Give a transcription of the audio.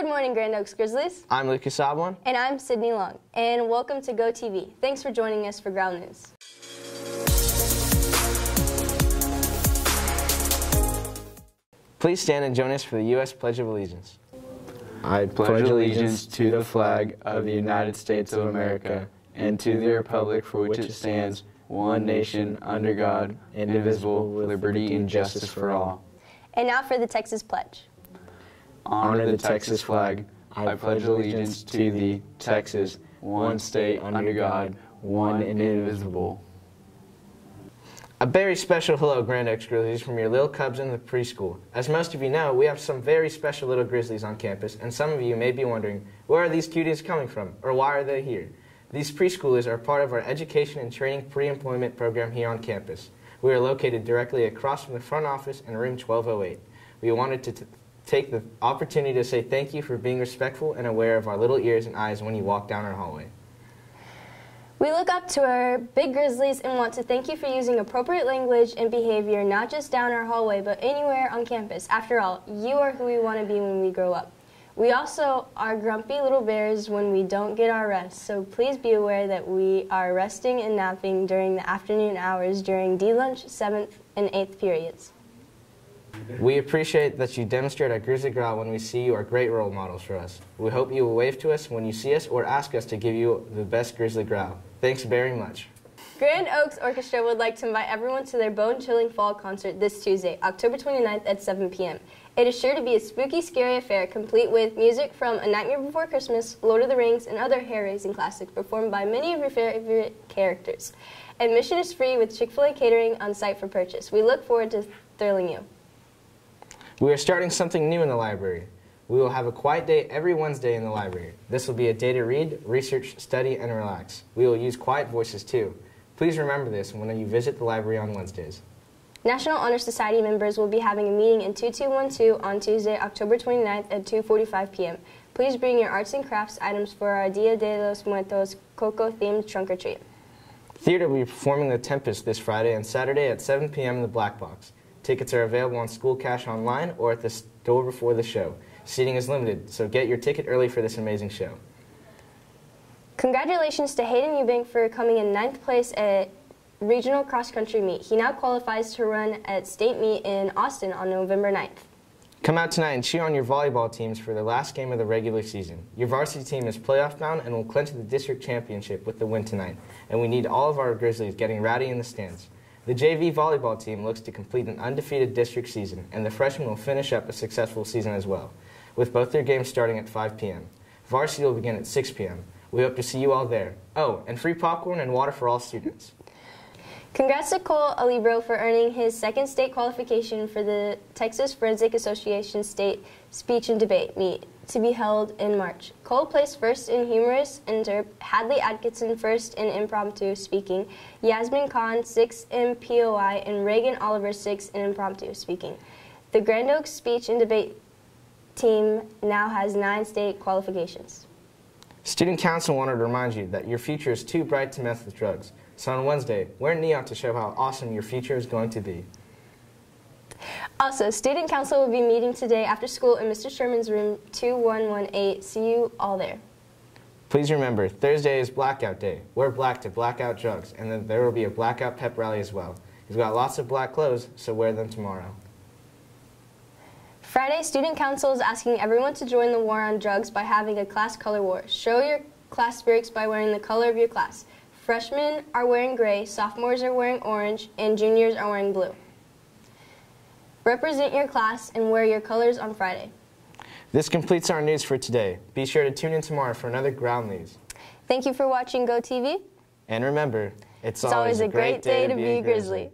Good morning, Grand Oaks Grizzlies. I'm Lucas Oblon. And I'm Sydney Long. And welcome to GoTV. Thanks for joining us for Growl News. Please stand and join us for the U.S. Pledge of Allegiance. I pledge allegiance to the flag of the United States of America and to the republic for which it stands, one nation, under God, indivisible, with liberty and justice for all. And now for the Texas Pledge. Honor the Texas flag. I pledge allegiance to thee, Texas, one state under God, one and indivisible. A very special hello, Grand Oaks Grizzlies, from your little cubs in the preschool. As most of you know, we have some very special little Grizzlies on campus, and some of you may be wondering, where are these cuties coming from, or why are they here? These preschoolers are part of our education and training pre-employment program here on campus. We are located directly across from the front office in room 1208. We wanted to take the opportunity to say thank you for being respectful and aware of our little ears and eyes when you walk down our hallway. We look up to our big grizzlies and want to thank you for using appropriate language and behavior not just down our hallway but anywhere on campus. After all, you are who we want to be when we grow up. We also are grumpy little bears when we don't get our rest, so please be aware that we are resting and napping during the afternoon hours during D-lunch, 7th, and 8th periods. We appreciate that you demonstrate our Grizzly Growl when we see you are great role models for us. We hope you will wave to us when you see us or ask us to give you the best Grizzly Growl. Thanks very much. Grand Oaks Orchestra would like to invite everyone to their bone-chilling fall concert this Tuesday, October 29th at 7 p.m. It is sure to be a spooky, scary affair, complete with music from A Nightmare Before Christmas, Lord of the Rings, and other hair-raising classics performed by many of your favorite characters. Admission is free with Chick-fil-A catering on site for purchase. We look forward to thrilling you. We are starting something new in the library. We will have a quiet day every Wednesday in the library. This will be a day to read, research, study, and relax. We will use quiet voices too. Please remember this when you visit the library on Wednesdays. National Honor Society members will be having a meeting in 2212 on Tuesday, October 29th at 2.45 p.m. Please bring your arts and crafts items for our Dia de los Muertos Coco-themed trunk or treat. Theater will be performing The Tempest this Friday and Saturday at 7 p.m. in the Black Box. Tickets are available on School Cash online or at the store before the show. Seating is limited, so get your ticket early for this amazing show. Congratulations to Hayden Eubank for coming in ninth place at regional cross country meet. He now qualifies to run at state meet in Austin on November 9th. Come out tonight and cheer on your volleyball teams for the last game of the regular season. Your varsity team is playoff bound and will clinch the district championship with the win tonight. And we need all of our Grizzlies getting rowdy in the stands. The JV volleyball team looks to complete an undefeated district season, and the freshmen will finish up a successful season as well, with both their games starting at 5 p.m. Varsity will begin at 6 p.m. We hope to see you all there. Oh, and free popcorn and water for all students. Congrats to Cole Alibro for earning his second state qualification for the Texas Forensic Association State Speech and Debate Meet to be held in March. Cole placed first in humorous interp, Hadley Atkinson first in impromptu speaking, Yasmin Khan sixth in POI, and Reagan Oliver sixth in impromptu speaking. The Grand Oaks Speech and Debate team now has nine state qualifications. Student Council wanted to remind you that your future is too bright to mess with drugs. So on Wednesday, wear neon to show how awesome your future is going to be. Also, Student Council will be meeting today after school in Mr. Sherman's room 2118. See you all there. Please remember, Thursday is Blackout Day. Wear black to blackout drugs, and then there will be a blackout pep rally as well. He's got lots of black clothes, so wear them tomorrow. Friday, Student Council is asking everyone to join the war on drugs by having a class color war. Show your class spirits by wearing the color of your class. Freshmen are wearing gray, sophomores are wearing orange, and juniors are wearing blue. Represent your class and wear your colors on Friday. This completes our news for today. Be sure to tune in tomorrow for another Growl News. Thank you for watching Go TV. And remember, it's, it's always, always, a great, great day, day, to be a grizzly. grizzly.